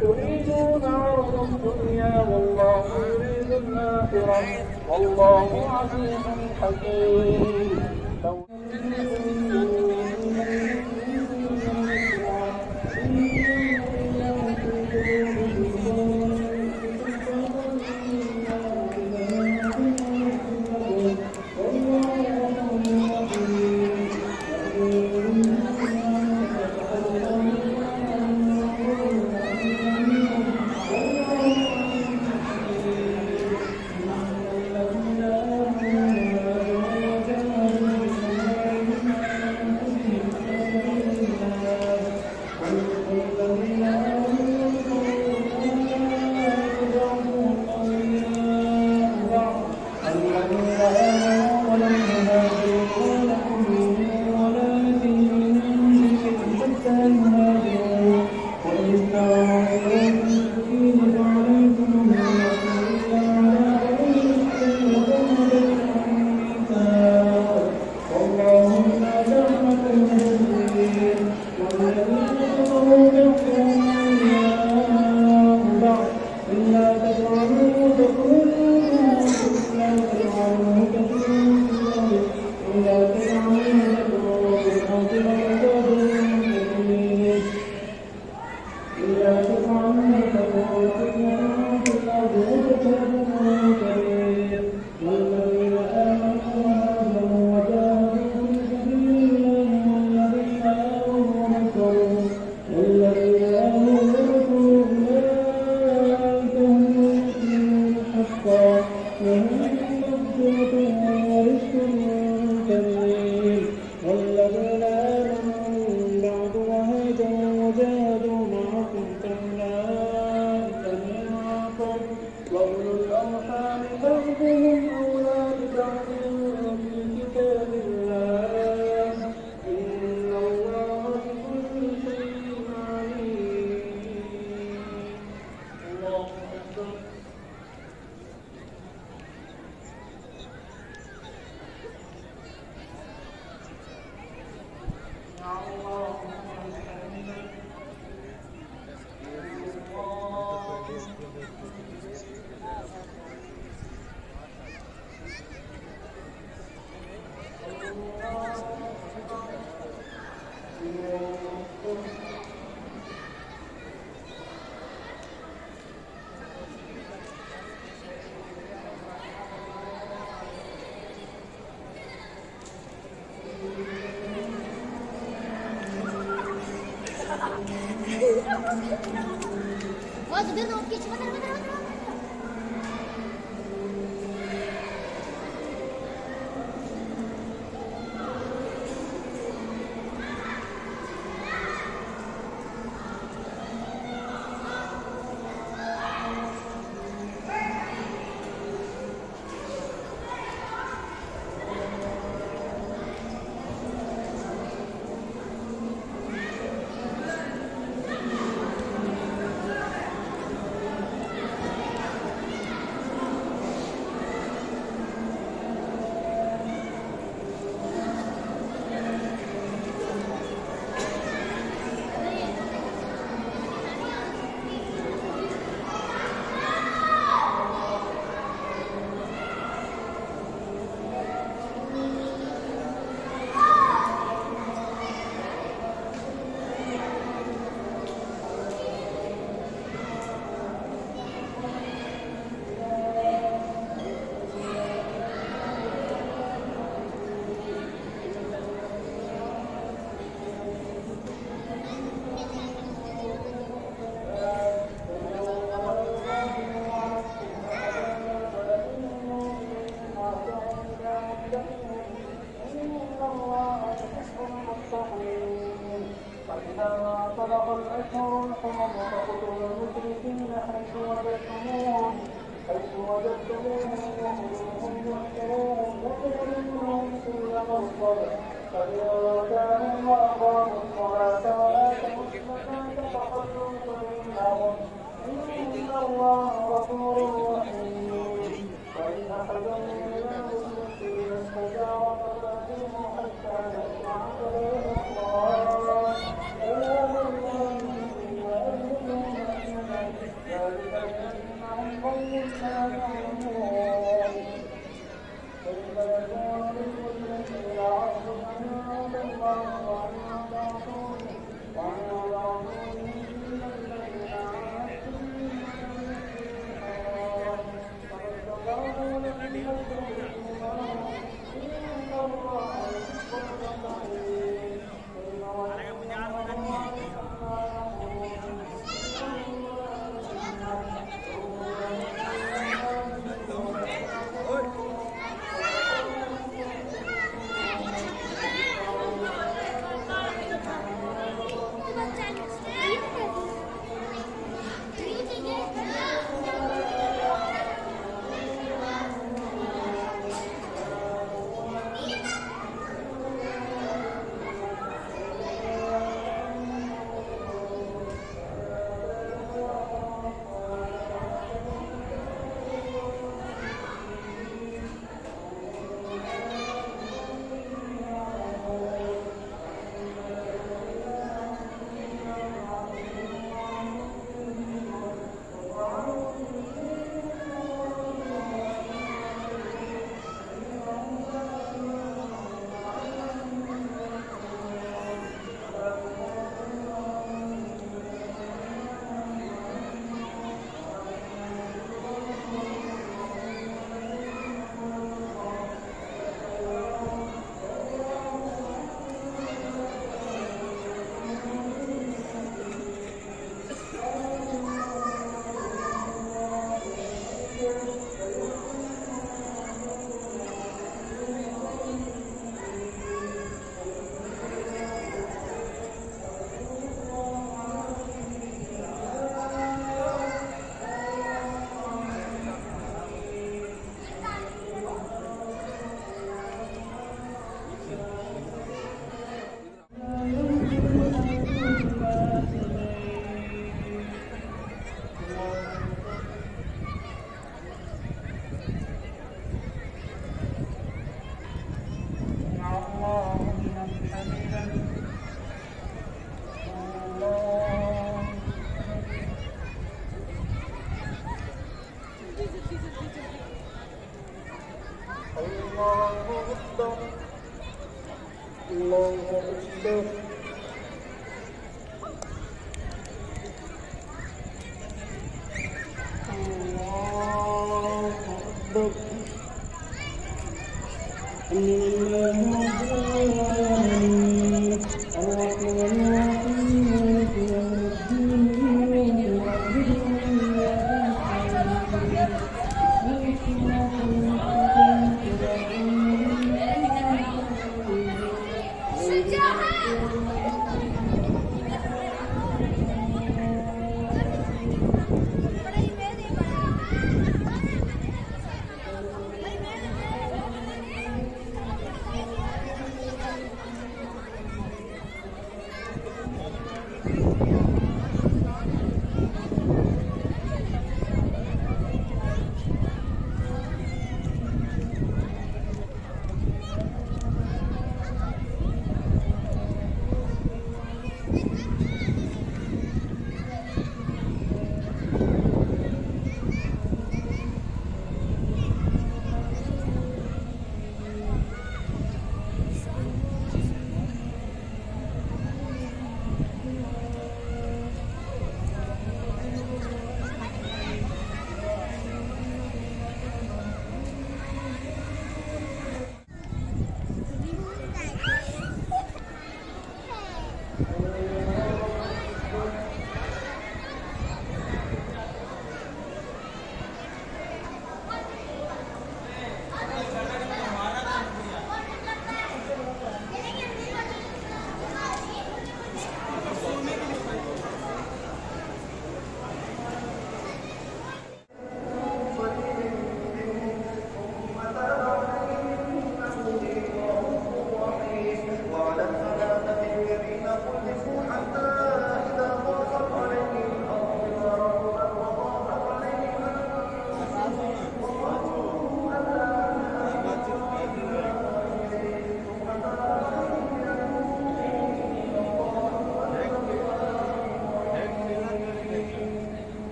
تريدون عرض الدنيا نافرا والله عزيز حكيم Wah, seger dong. Oke, cepetan, cepetan, cepetan. وجدتموهم حيث وجدتموهم وخذوهم واحصروهم وكلوا منهم كل مرصد فإن كانوا وأقاموا الصلاة وآتوا الزكاة فحلوا سبيلهم إن الله غفور رحيم وإن أحد من المسلمين استجارك فأتيه حتى Bob. Ini.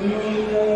You.